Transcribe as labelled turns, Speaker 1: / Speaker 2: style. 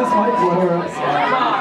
Speaker 1: this might blow her up.